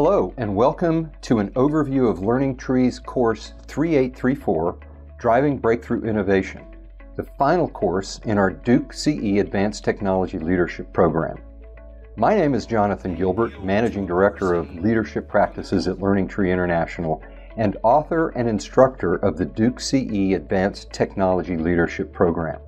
Hello, and welcome to an overview of Learning Tree's course 3834 Driving Breakthrough Innovation, the final course in our Duke CE Advanced Technology Leadership Program. My name is Jonathan Gilbert, Managing Director of Leadership Practices at Learning Tree International and author and instructor of the Duke CE Advanced Technology Leadership Program.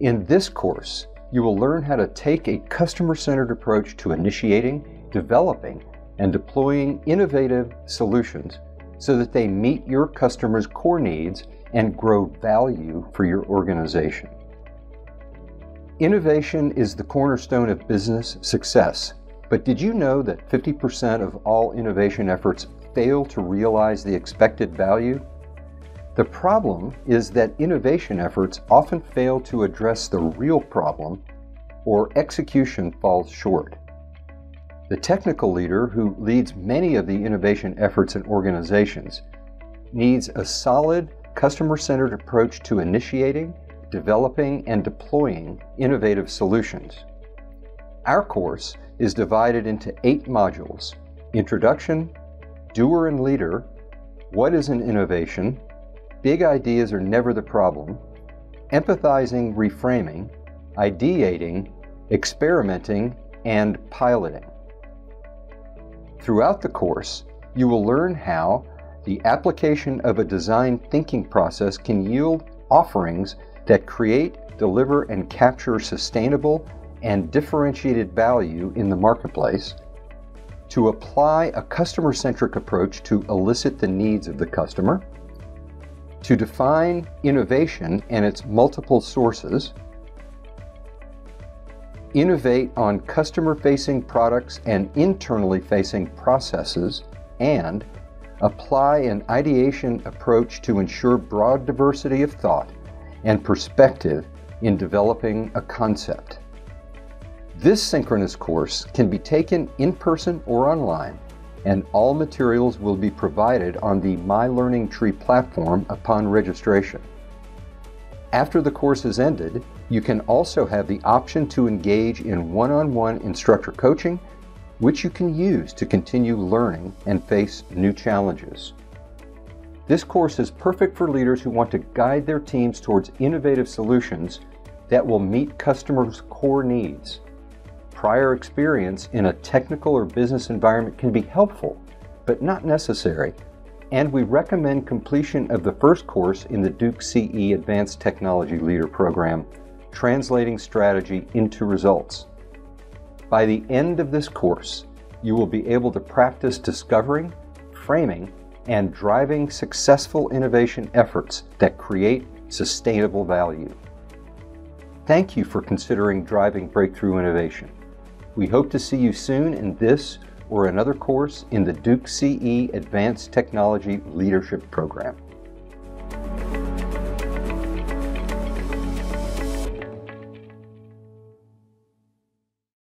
In this course, you will learn how to take a customer centered approach to initiating, developing, and deploying innovative solutions so that they meet your customers' core needs and grow value for your organization. Innovation is the cornerstone of business success. But did you know that 50% of all innovation efforts fail to realize the expected value? The problem is that innovation efforts often fail to address the real problem or execution falls short. The technical leader who leads many of the innovation efforts in organizations needs a solid customer centered approach to initiating developing and deploying innovative solutions. Our course is divided into eight modules Introduction, Doer and Leader, What is an Innovation, Big Ideas Are Never the Problem, Empathizing Reframing, Ideating, Experimenting, and Piloting. Throughout the course, you will learn how the application of a design thinking process can yield offerings that create, deliver, and capture sustainable and differentiated value in the marketplace, to apply a customer centric approach to elicit the needs of the customer, to define innovation and its multiple sources, innovate on customer facing products and internally facing processes, and apply an ideation approach to ensure broad diversity of thought and perspective in developing a concept. This synchronous course can be taken in person or online, and all materials will be provided on the My Learning Tree platform upon registration. After the course is ended, you can also have the option to engage in one on one instructor coaching, which you can use to continue learning and face new challenges. This course is perfect for leaders who want to guide their teams towards innovative solutions that will meet customers' core needs. Prior experience in a technical or business environment can be helpful, but not necessary, and we recommend completion of the first course in the Duke CE Advanced Technology Leader Program, Translating Strategy into Results. By the end of this course, you will be able to practice discovering, framing, and driving successful innovation efforts that create sustainable value. Thank you for considering driving breakthrough innovation. We hope to see you soon in this or another course in the Duke CE Advanced Technology Leadership Program.